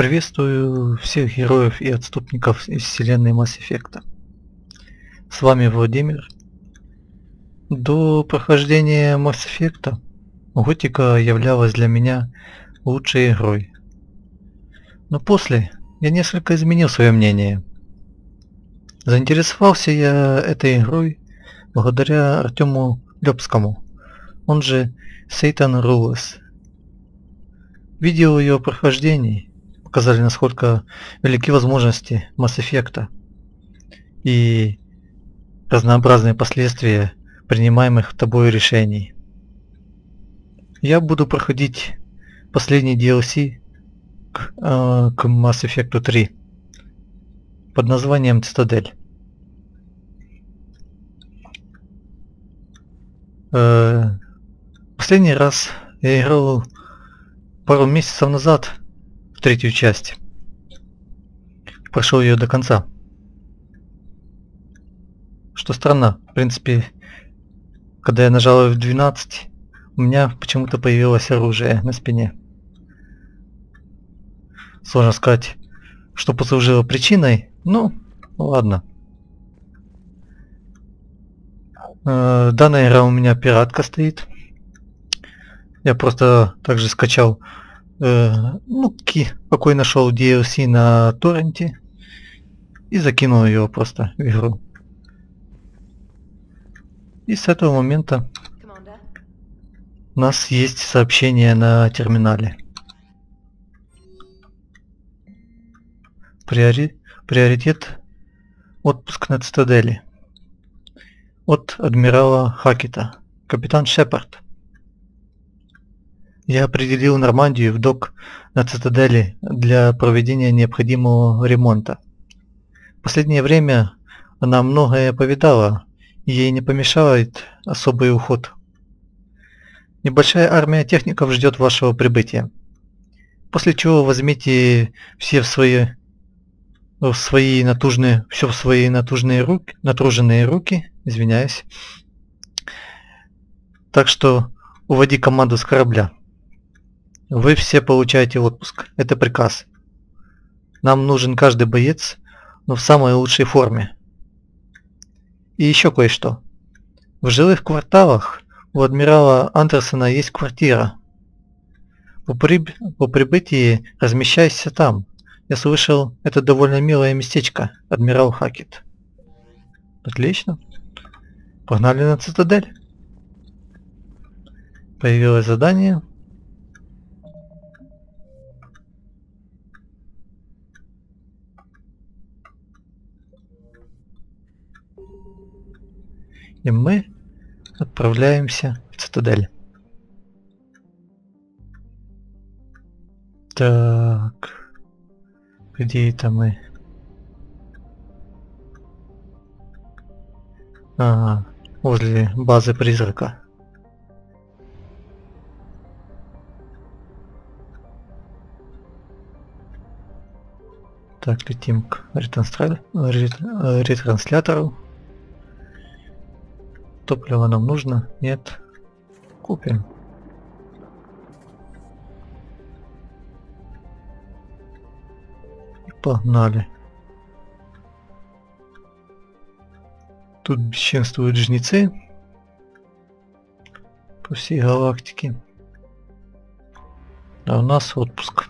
Приветствую всех героев и отступников из вселенной Mass Effect. С вами Владимир. До прохождения Mass Effect Готика являлась для меня лучшей игрой. Но после я несколько изменил свое мнение. Заинтересовался я этой игрой благодаря Артему Лепскому, он же Сейтан Рулес. Видео ее прохождений показали, насколько велики возможности Mass Effect и разнообразные последствия принимаемых тобой решений. Я буду проходить последний DLC к, э, к Mass Effect 3 под названием Цитадель. Э, последний раз я играл пару месяцев назад в третью часть. Прошел ее до конца. Что странно, в принципе, когда я нажал F12, у меня почему-то появилось оружие на спине. Сложно сказать, что послужило причиной, ну, ладно. Э, данная игра у меня пиратка стоит. Я просто также скачал, э, ну, какой нашел DLC на торренте и закинул ее просто в игру. И с этого момента у нас есть сообщение на терминале. Приори... Приоритет отпуск на цитадели. От адмирала Хакета. Капитан Шепард. Я определил Нормандию в док на цитадели для проведения необходимого ремонта. В последнее время она многое повидала, и ей не помешает особый уход. Небольшая армия техников ждет вашего прибытия. После чего возьмите все в свои в свои натужные, все в свои натужные руки, натруженные руки, извиняюсь. Так что уводи команду с корабля. Вы все получаете отпуск. Это приказ. Нам нужен каждый боец, но в самой лучшей форме. И еще кое-что. В жилых кварталах у адмирала Андерсона есть квартира. По, приб... по прибытии размещайся там. Я слышал, это довольно милое местечко, адмирал Хакет. Отлично. Погнали на цитадель. Появилось задание. И мы отправляемся в цитадель. Так. Где это мы? Ага, возле базы призрака. Так, летим к ретранслятору. Топливо нам нужно? Нет. Купим. Погнали. Тут бесчинствуют жнецы по всей галактике. А у нас отпуск.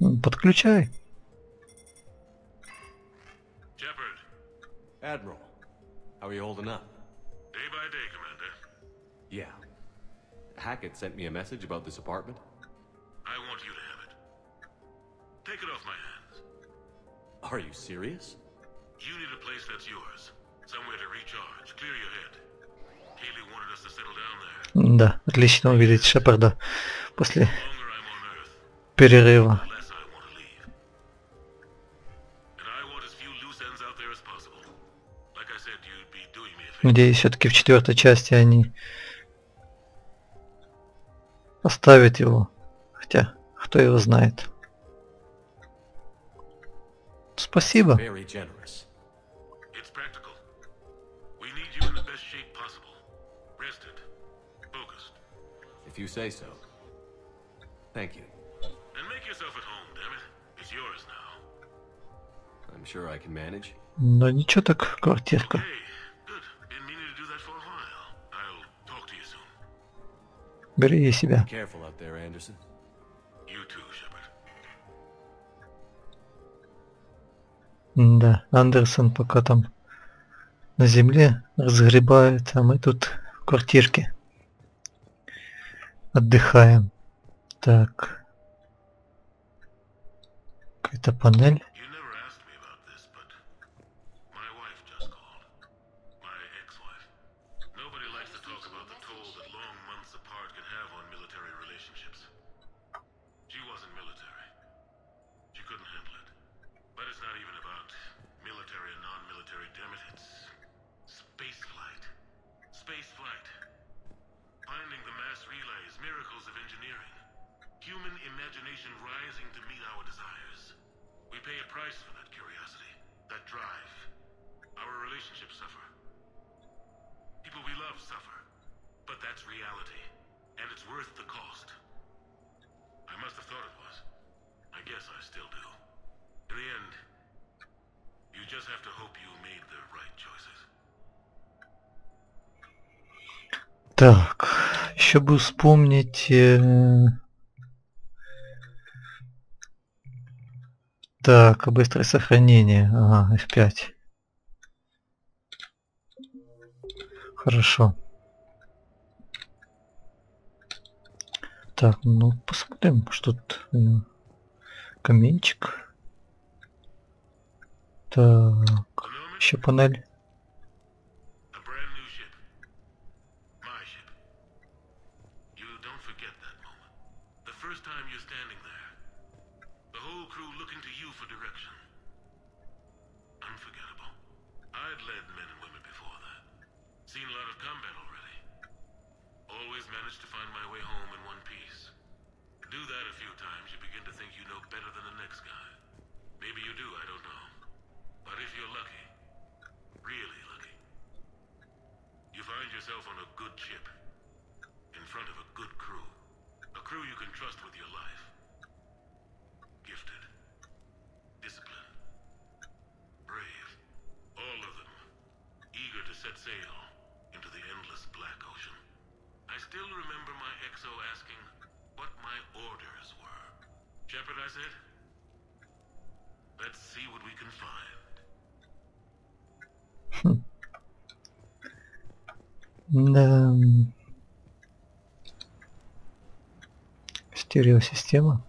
Подключай. Shepard. Admiral, how are you holding up? Day by day, Commander. Yeah. Hackett sent me a message about this apartment. I want you to have it. Take it off my hands. Are you serious? You need a place that's yours. Somewhere to recharge, clear your head. Haley wanted us to settle down there. Да, отлично увидеть Шепарда после перерыва. Надеюсь, все-таки в четвертой части они оставят его. Хотя, кто его знает. Спасибо. you say so. Thank you. And make yourself at home, damn it. It's yours now. I'm sure I can manage. Но ничего так квартирка. Okay. Береги себя. Да, Андерсон пока там на земле разгребает, а мы тут в квартирке отдыхаем. Так, какая-то панель. вспомнить... Э, так, быстрое сохранение. Ага, F5. Хорошо. Так, ну посмотрим, что тут э, каменчик. Так, еще панель. система.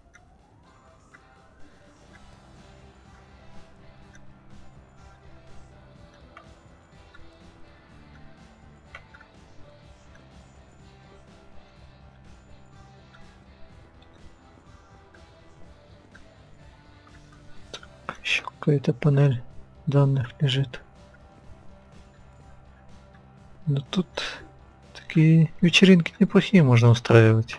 Еще какая-то панель данных лежит. Но тут такие вечеринки неплохие можно устраивать.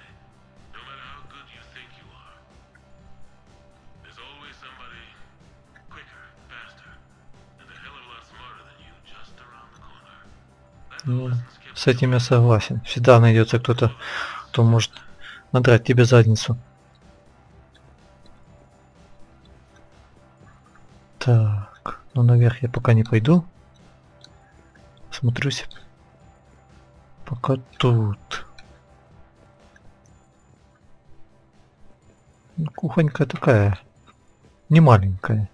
С этим я согласен. Всегда найдется кто-то, кто может надрать тебе задницу. Так, ну наверх я пока не пойду. Смотрюсь. Пока тут. Ну, кухонька такая, не маленькая.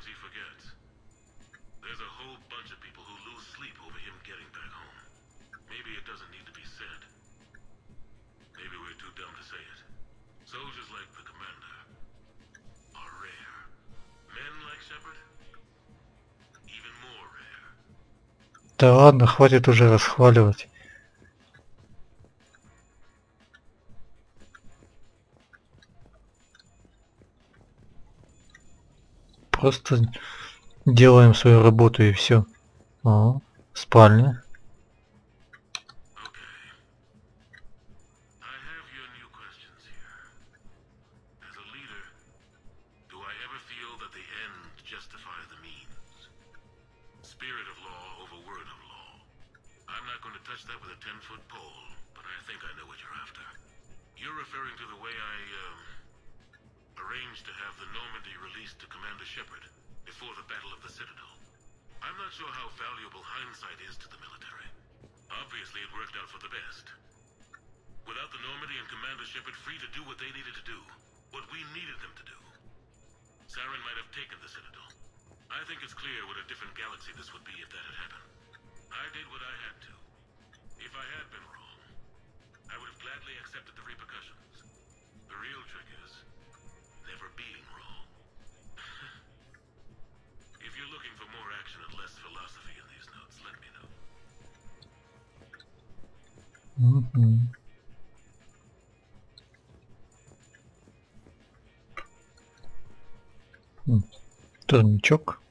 Sometimes he forgets. There's a whole bunch of people who lose sleep over him getting back home. Maybe it doesn't need to be said. Maybe we're too dumb to say it. Soldiers like the commander are rare. Men like Shepard, even more rare. Да ладно, хватит уже расхваливать. просто делаем свою работу и все. О, спальня. Угу. Вот. Турничок.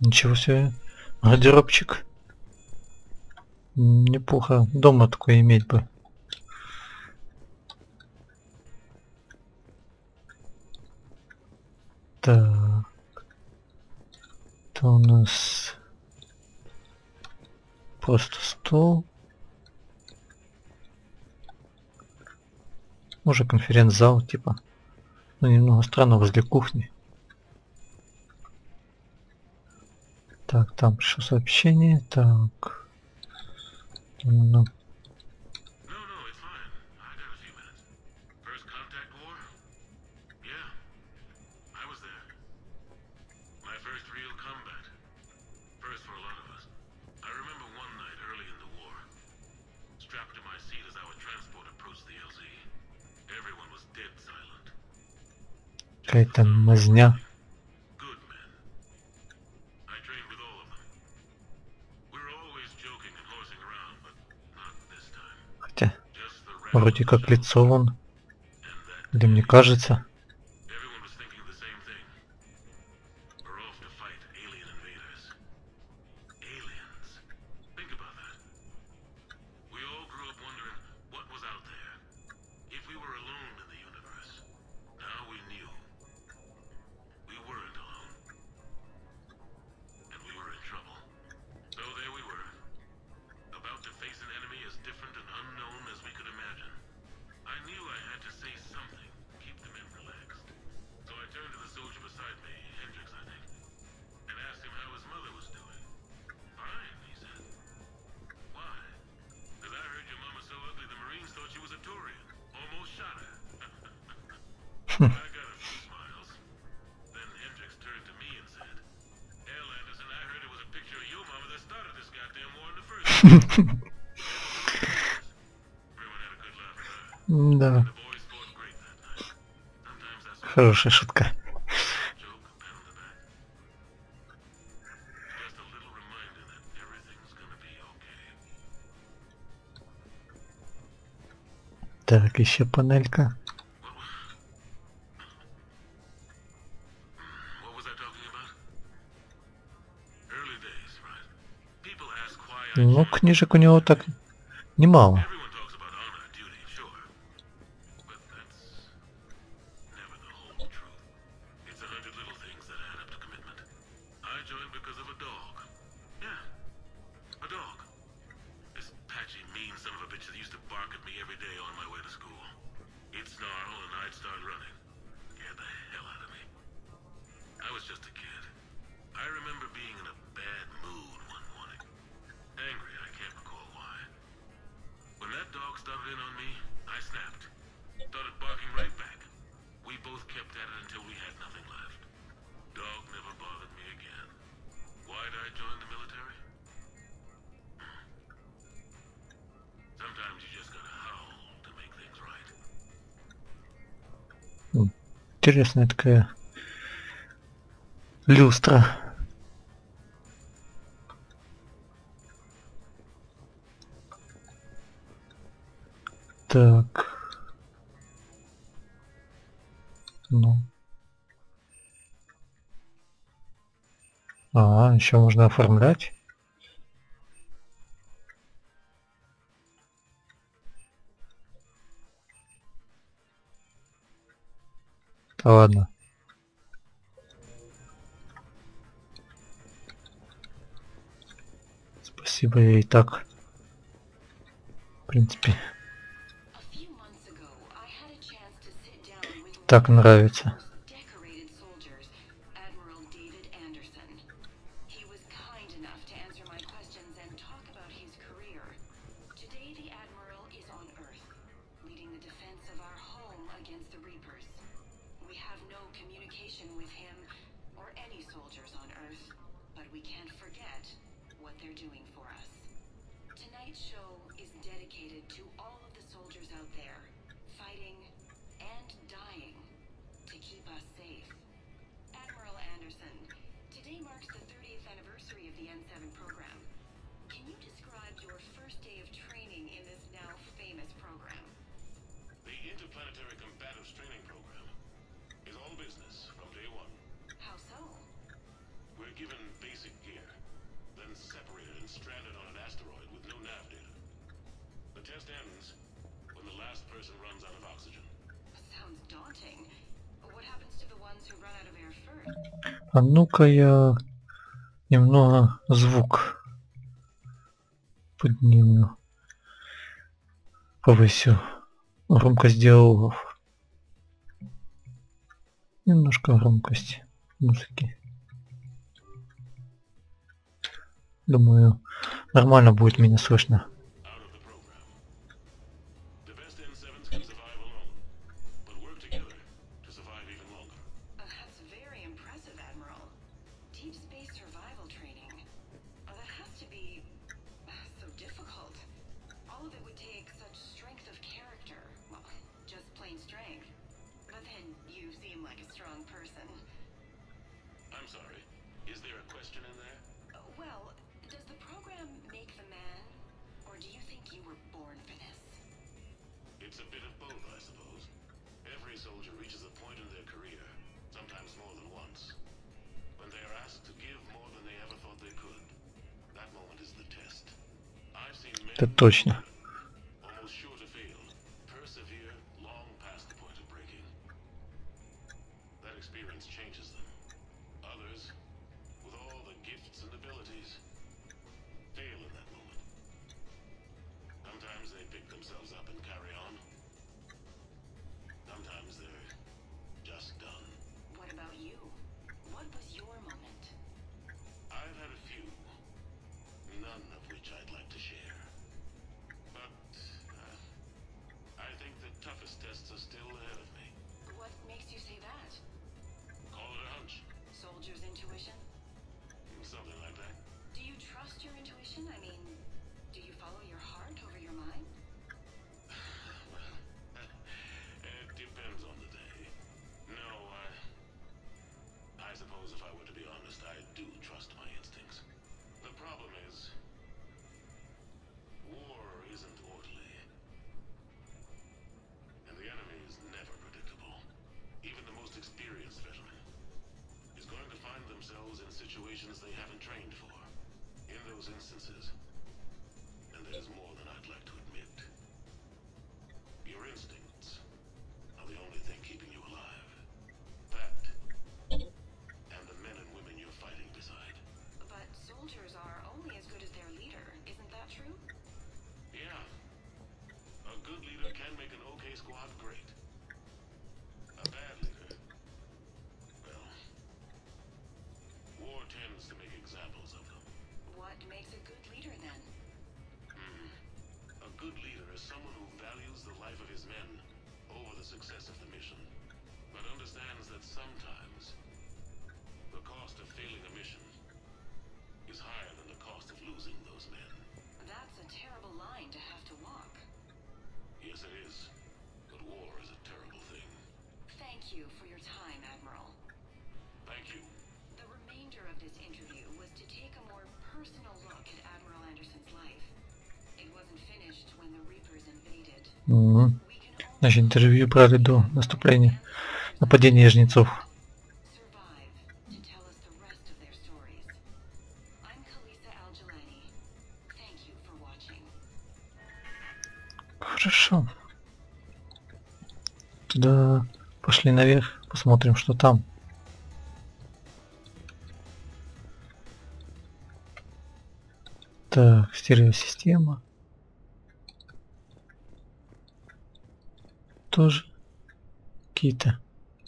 Ничего себе. Гардеробчик. Неплохо. Дома такое иметь бы. Так. Это у нас Просто стол. Уже конференц-зал, типа. Ну, немного странно, возле кухни. Так, там пришло сообщение. Так. Ну, Вроде как лицо вон. Или мне кажется. Gonna be okay. Так, еще панелька. Dog. Yeah, a dog. This patchy, mean son of a bitch that used to bark at me every day on my way to school. He'd snarl and I'd start running. Интересная такая люстра. Так. Ну. А, еще можно оформлять. Ладно. Спасибо, я и так. В принципе, так нравится. We have no communication with him or any soldiers on Earth, but we can't forget what they're doing for us. Tonight's show is dedicated to all of the soldiers out there, fighting and dying to keep us safe. Admiral Anderson, today marks the 30th anniversary of the N7 program. Can you test ends when the last person runs out of oxygen. Sounds daunting. What happens to the ones who run out of air first? А ну-ка я немного звук подниму. Повысю громкость диалогов. Немножко громкость музыки. Думаю, нормально будет меня слышно. question in there? Uh, well, does the program make the man? Or do you think you were born for this? It's a bit of both, I suppose. Every soldier reaches a point in their career, sometimes more than once, when they are asked to give more than they ever thought they could. That moment is the test. I've seen men Это точно. themselves in situations they haven't trained for. In those instances, and there's more. life of his men over the success of the mission, but understands that sometimes the cost of failing a mission is higher than the cost of losing those men. That's a terrible line to have to walk. Yes, it is. But war is a terrible thing. Thank you for your time, Admiral. Thank you. The remainder of this interview was to take a more personal look at Admiral Anderson's life. It wasn't finished when the Reapers invaded. Угу. Значит, интервью брали до наступления нападения жнецов. Хорошо. Туда пошли наверх, посмотрим, что там. Так, стереосистема. тоже какие-то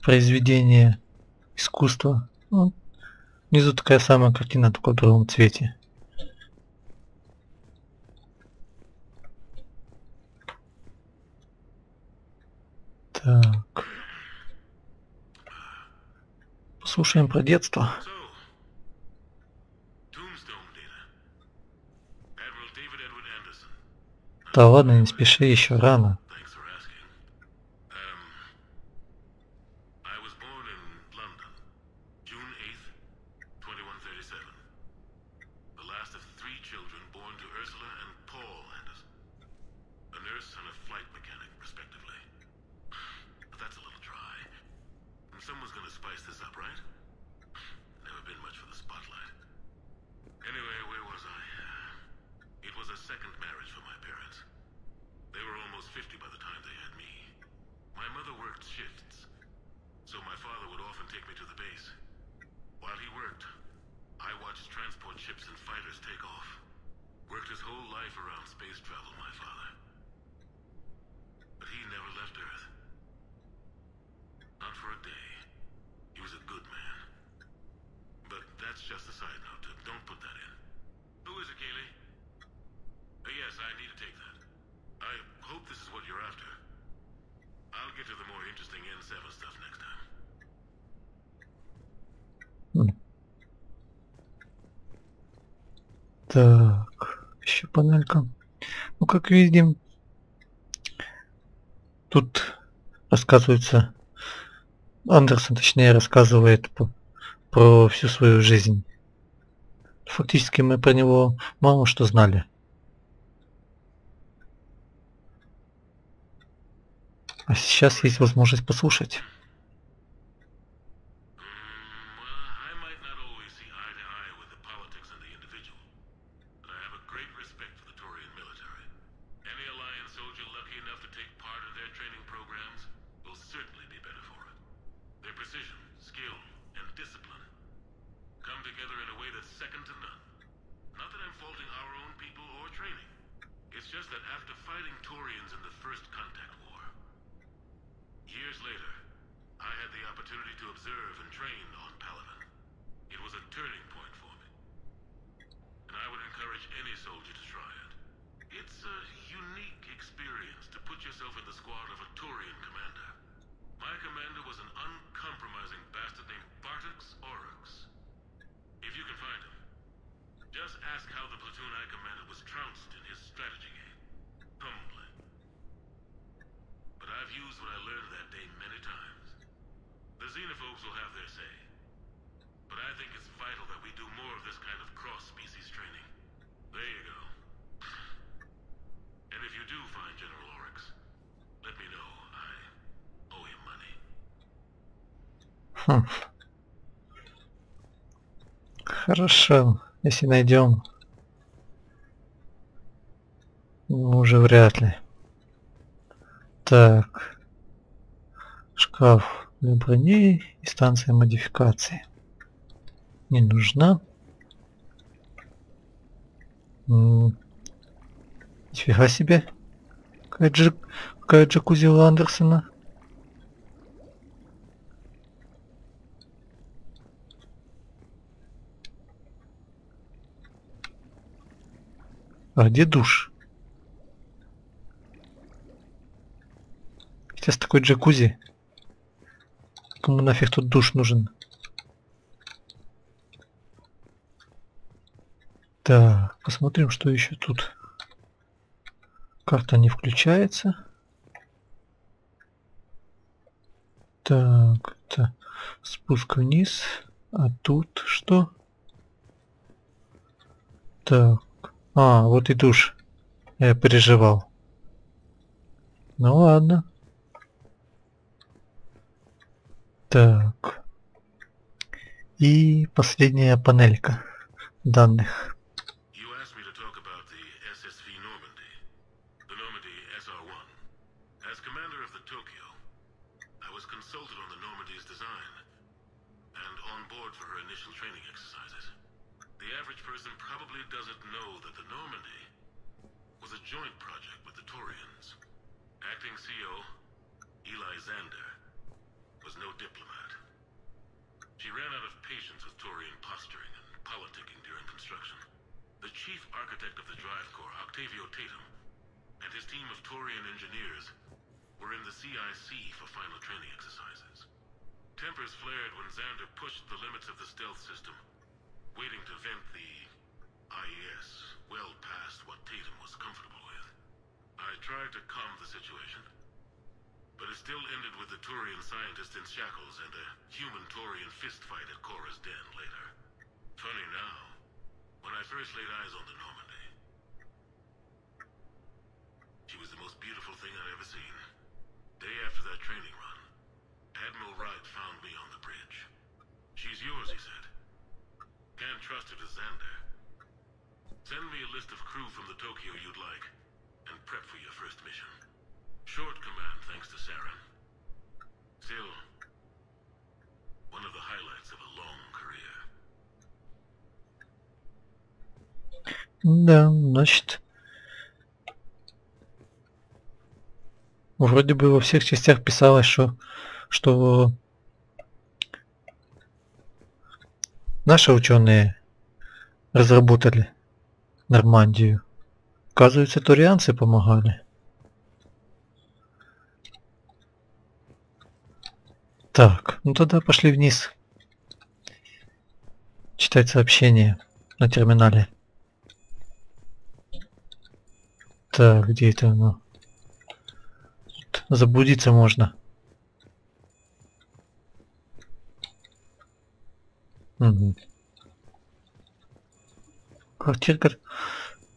произведения искусства. Ну, внизу такая самая картина, только в другом цвете. Так. Послушаем про детство. Да ладно, не спеши, еще рано. Так, еще панелька. Ну, как видим, тут рассказывается, Андерсон точнее рассказывает про всю свою жизнь. Фактически мы про него мало что знали. А сейчас есть возможность послушать. Хм. Хорошо, если найдем. Ну, уже вряд ли. Так. Шкаф для броней и станция модификации. Не нужна. Нифига себе. Какая, джи... Какая джакузи у Андерсона. А где душ? Сейчас такой джакузи. Кому нафиг тут душ нужен? Так, посмотрим, что еще тут. Карта не включается. Так, это спуск вниз. А тут что? Так. А, вот и душ. Я переживал. Ну ладно. Так. И последняя панелька данных. You asked me to talk about the SSV Normandy, the Normandy SR-1. As commander of the Tokyo, I was consulted on the Normandy's design and on board for her initial training exercises. The average person probably doesn't know that the Normandy was a joint project with the Torians. Acting CO, Eli Xander, was no diplomat. She ran out of patience with Torian posturing and politicking during construction. The chief architect of the Drive Corps, Octavio Tatum, and his team of Torian engineers were in the CIC for final training exercises. Tempers flared when Xander pushed the limits of the stealth system, waiting to vent the IES well past what Tatum was comfortable with. I tried to calm the situation, but it still ended with the Turian scientist in shackles and a human Turian fistfight at Cora's den later. Funny now, when I first laid eyes on the Normandy, she was the most beautiful thing I'd ever seen. Day after that training run, Admiral Wright found me on the bridge. Yours, he said. Can't trust her to Xander. Send me a list of crew from the Tokyo you'd like, and prep for your first mission. Short command thanks to Saren. Still, one of the highlights of a long career. Да, значит. Вроде бы во всех частях писалось, что, что наши ученые разработали Нормандию. Оказывается, турианцы помогали. Так, ну тогда пошли вниз. Читать сообщение на терминале. Так, где это оно? Тут заблудиться можно. Мгм. Квартирка,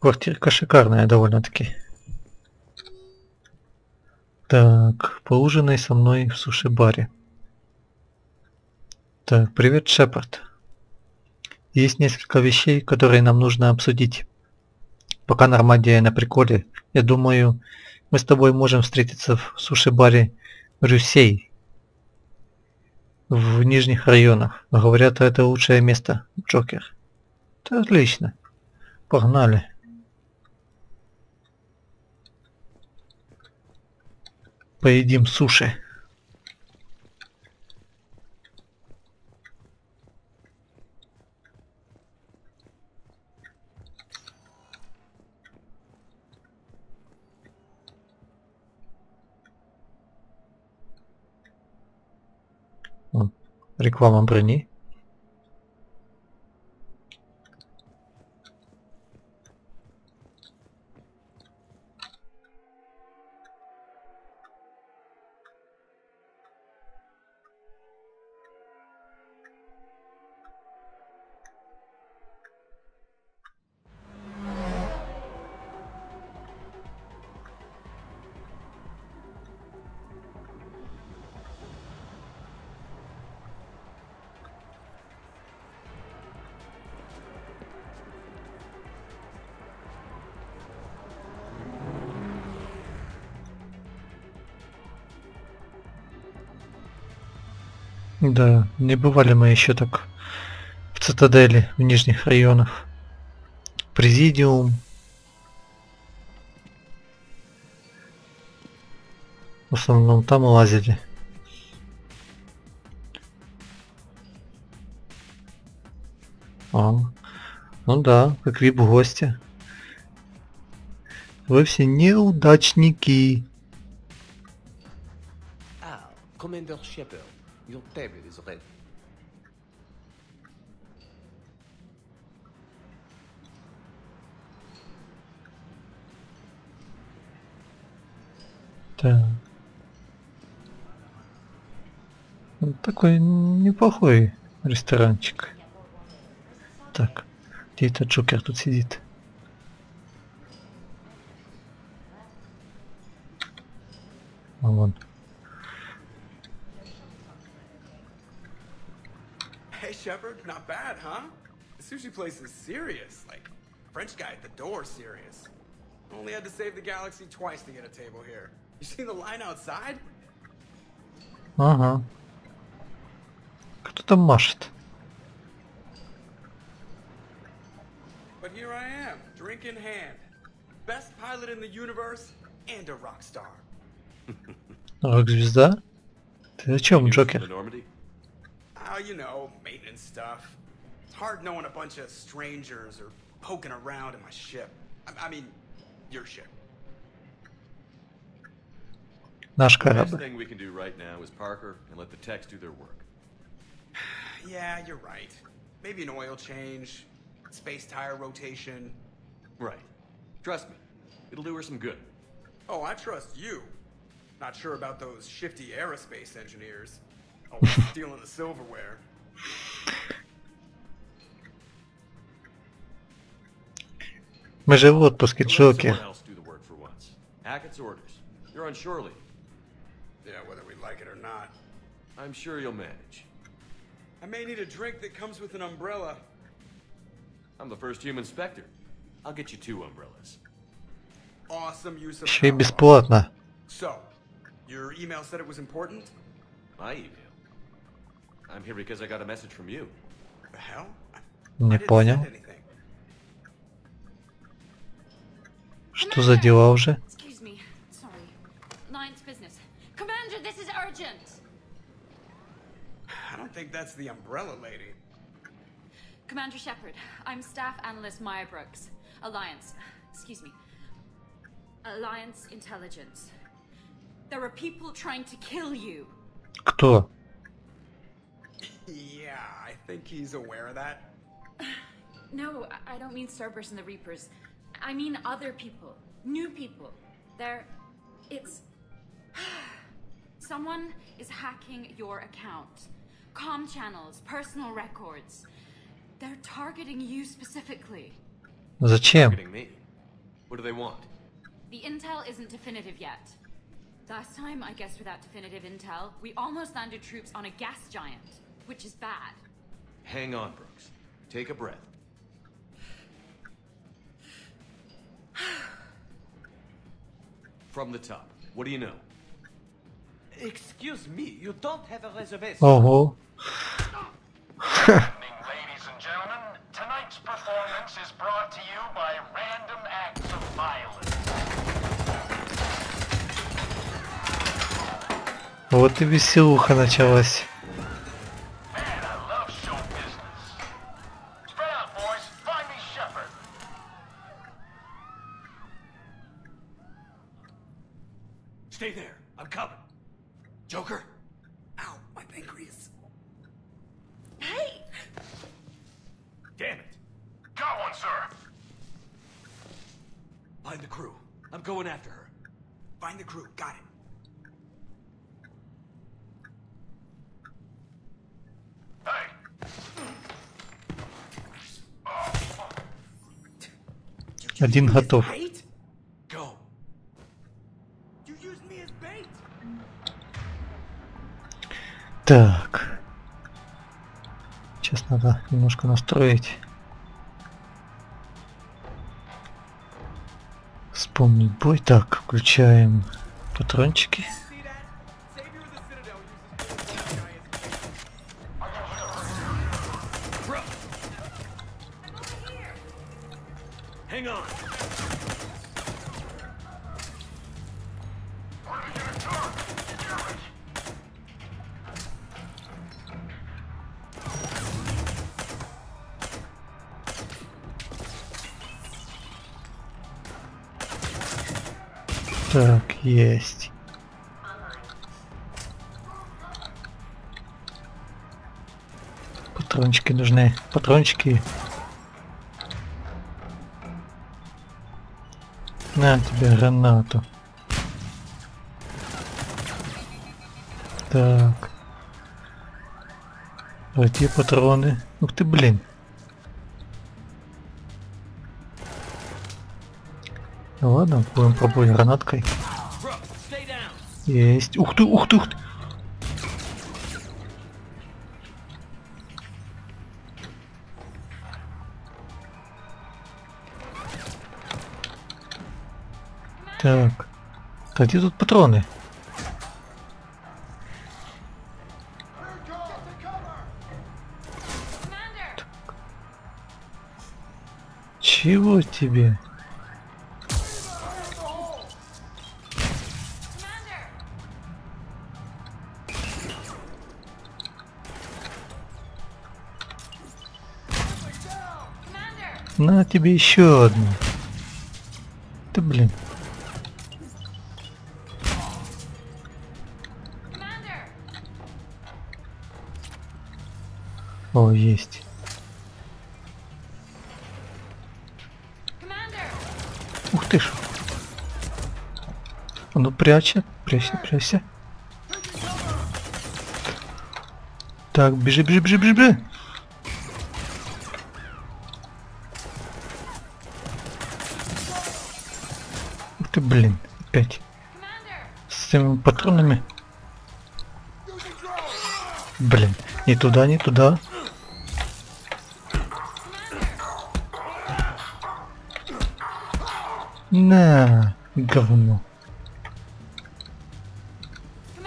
квартирка шикарная довольно-таки. Так, поужинай со мной в суши-баре. Так, привет, Шепард. Есть несколько вещей, которые нам нужно обсудить. Пока Нормандия на приколе, я думаю, мы с тобой можем встретиться в суши-баре Рюсей. В нижних районах. Говорят, это лучшее место, Джокер. Да, отлично. Погнали. Поедим суши. Вон, Реклама брони. Да, не бывали мы еще так в цитадели, в нижних районах. Президиум. В основном там лазили. А, ну да, как вип гости. Вы все неудачники. Ah, Commander Table is ready. Да. Ну, Такой неплохой ресторанчик. Так, где этот Джокер тут сидит? Вон. Hey, Shepard, not bad, huh? The sushi place is serious. Like, French guy at the door serious. Only had to save the galaxy twice to get a table here. You seen the line outside? Ага. Кто там машет? But here I am, drink in hand. Best pilot in the universe and a rock star. Рок-звезда? Ты о чем, News from Джокер? the Normandy? Ah, you know, maintenance stuff. It's hard knowing a bunch of strangers or poking around in my ship. I, I mean, your ship. Наш The best корабль. thing we can do right now is Parker and let the techs do their work. Yeah, you're right. Maybe an oil change, space tire rotation. Right. Trust me, it'll do her some good. Oh, I trust you. Not sure about those shifty aerospace engineers. Always stealing the silverware. Мы же в отпуске, So let someone Джокер. else do the work for once. Hackett's orders. You're on shore leave. Yeah, whether we like it or not. I'm sure you'll manage. I may need a drink that comes with an umbrella. I'm the first human specter. I'll get you two umbrellas. Awesome use of Еще и power. бесплатно. So, your email said it was important? My email. I'm here because I got a message from you. The hell? I, I Не didn't понял. send anything. Что за дела уже? Excuse me. Sorry. Alliance business. Commander, this is urgent. I don't think that's the umbrella lady. Commander Shepard, I'm Staff Analyst Maya Brooks. Alliance. Excuse me. Alliance Intelligence. There are people trying to kill you. Кто? Yeah, I think he's aware of that. No, I- I don't mean Cerberus and the Reapers. I mean other people. New people. They're. It's. Someone is hacking your account. Com channels, personal records. They're targeting you specifically. Зачем? Targeting me. What do they want? The intel isn't definitive yet. Last time, I guess, without definitive intel, we almost landed troops on a gas giant, which is bad. Hang on, Brooks. Take a breath. From the top, what do you know? Excuse me, you don't have a reservation. Oh. Uh -huh. Вот и веселуха началась. Man, I love show business. Spread out, boys. Find me Shepard. Stay there. I'm coming. Joker? Ow, my pancreas. Hey! Damn it. Got one, sir. Find the crew. I'm going after her. Find the crew. Got it. Hey, Один готов. Так. Сейчас надо немножко настроить. Вспомнить бой. Так, включаем патрончики. Нужны. Патрончики. На тебе гранату. Так. Эти патроны. Ух ты, блин. Ну ладно, будем пробовать гранаткой. Есть. Ух ты, ух ты, ух ты. Так. Где тут патроны? Commander! Чего тебе? На тебе еще одну. Ты блин. О, есть. Ух ты ж. А ну прячься, прячься, прячься. Так, бежи, бежи, бежи, бежи, бежи. Ух ты, блин, опять. С этими патронами. Блин, не туда, не туда. На, говно.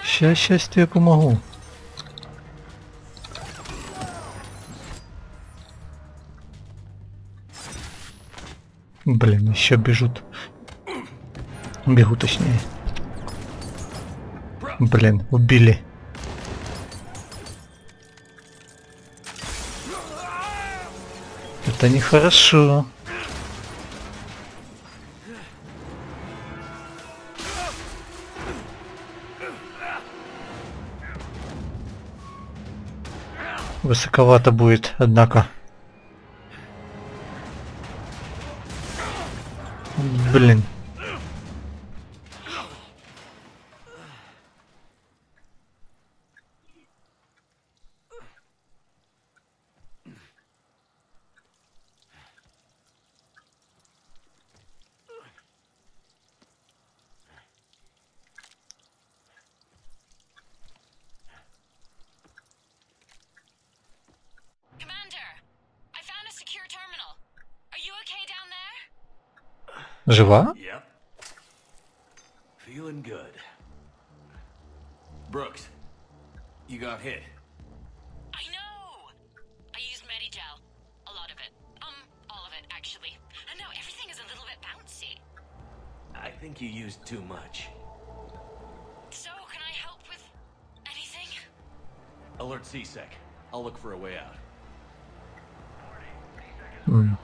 Сейчас, сейчас тебе помогу. Блин, еще бежут. Бегут точнее. Блин, убили. Это нехорошо. Высоковато будет, однако. Блин. Жива? Yep. Feeling good. Brooks, you got hit. I know! I used Medigel. A lot of it. Um, all of it, actually. And now everything is a little bit bouncy. I think you used too much. So, can I help with anything? Alert CSEC. I'll look for a way out. М.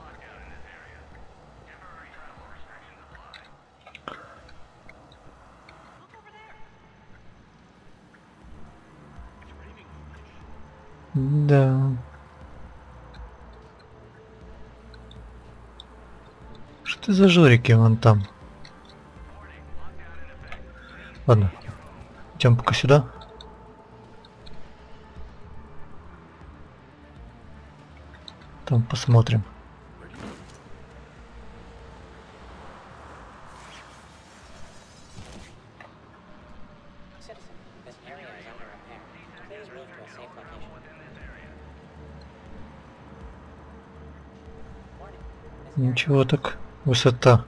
За жорики вон там? Ладно. Идем пока сюда. Там посмотрим. Ничего так. Высота.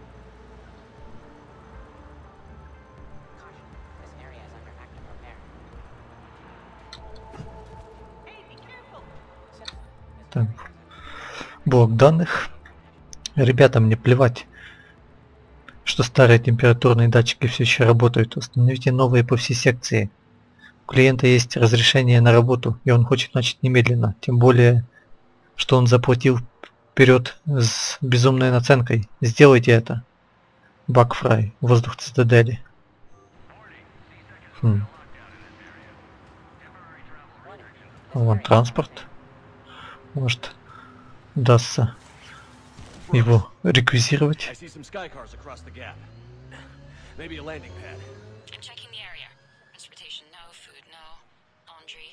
Так. Блок данных. Ребята, мне плевать, что старые температурные датчики все еще работают. Установите новые по всей секции. У клиента есть разрешение на работу, и он хочет начать немедленно. Тем более, что он заплатил вперед с безумной наценкой. Сделайте это. Бакфрай, воздух цитадели. Хм. Вон транспорт. Может, удастся его реквизировать.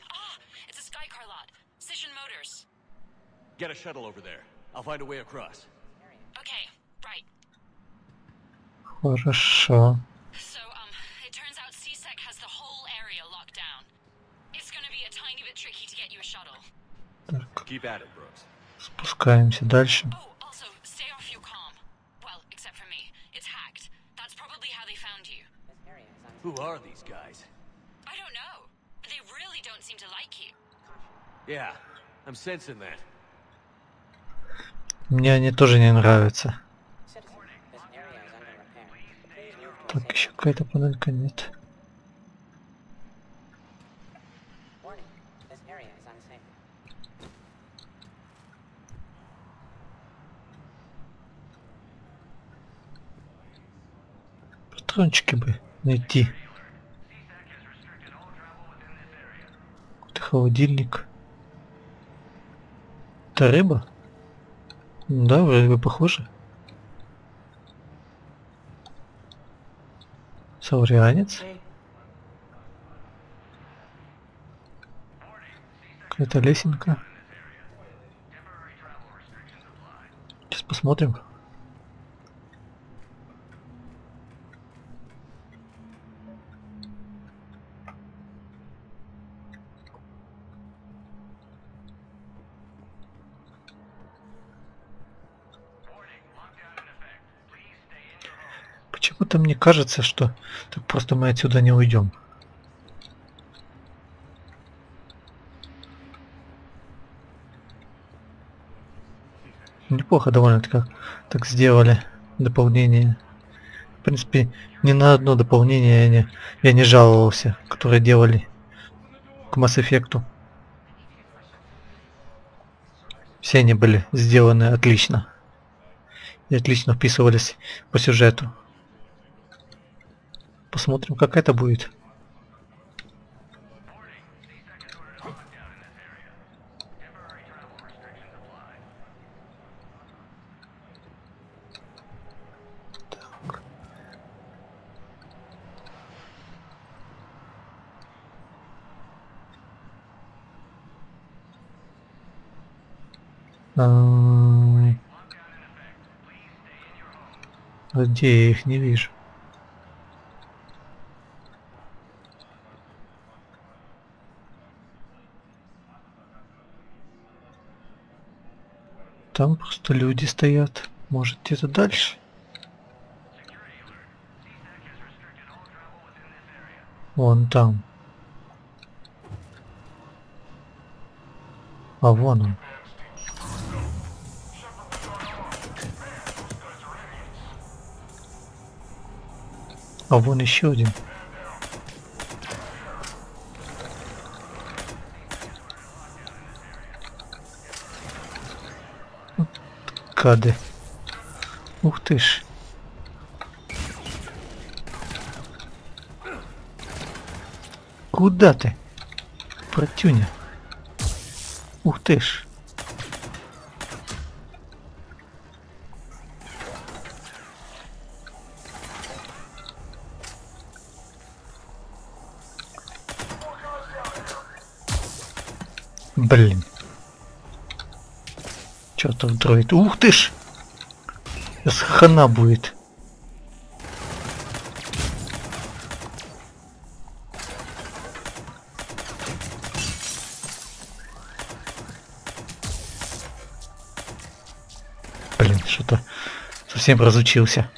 Ah! Get a shuttle over there. I'll find a way across. Okay, right. Хорошо. So, um, it turns out CSEC has the whole area locked down. It's gonna be a tiny bit tricky to get you a shuttle. Так, Keep at it, Brooks. спускаемся дальше. Oh, also, stay off your comm. Well, except for me. It's hacked. That's probably how they found you. This area is unsafe. Who are these guys? I don't know. They really don't seem to like you. Yeah, I'm sensing that. Мне они тоже не нравятся. Так, еще какая-то панелька нет. Патрончики бы найти. Какой-то холодильник. Это рыба? Да, вроде бы похоже. Саурианец. Какая-то лесенка. Сейчас посмотрим. Кажется, что так просто мы отсюда не уйдем. Неплохо довольно так, так сделали дополнение. В принципе, ни на одно дополнение я не, я не жаловался, которое делали к Mass Effect. Все они были сделаны отлично. И отлично вписывались по сюжету. Посмотрим, как это будет. Где я их не вижу? Там просто люди стоят. Может где-то дальше? Вон там. А вон он. А вон еще один. Кады. Ух ты ж. Куда ты? Протюня. Ух ты ж. Блин. Чертов дроид. Ух ты ж! Сейчас хана будет. Блин, что-то совсем разучился.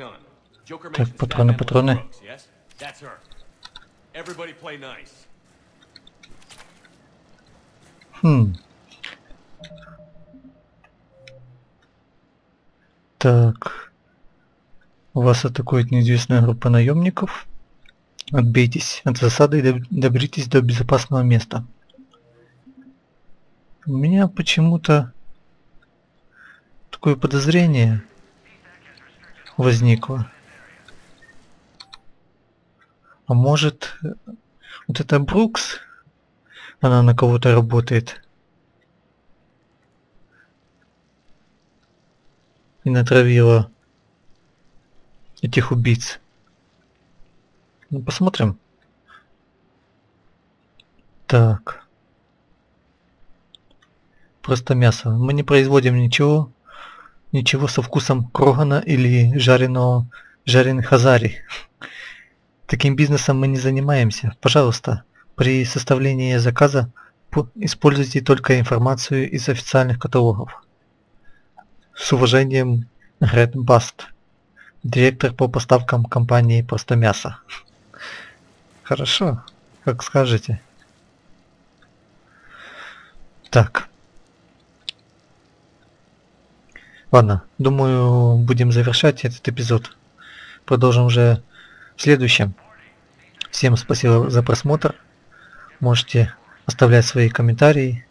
On. Joker Так, патроны, патроны. Хм. Так. Вас атакует неизвестная группа наемников. Отбейтесь от засады и доб- доберитесь до безопасного места. У меня почему-то такое подозрение возникло. А может, вот это Брукс, она на кого-то работает. И натравила этих убийц. Ну, посмотрим. Так. Просто мясо. Мы не производим ничего, ничего со вкусом крогана или жареного, жареных азарий. Таким бизнесом мы не занимаемся. Пожалуйста, при составлении заказа по- используйте только информацию из официальных каталогов. С уважением, Ред Баст, директор по поставкам компании Просто Мясо. Хорошо, как скажете. Так. Ладно, думаю, будем завершать этот эпизод. Продолжим уже в следующем. Всем спасибо за просмотр. Можете оставлять свои комментарии,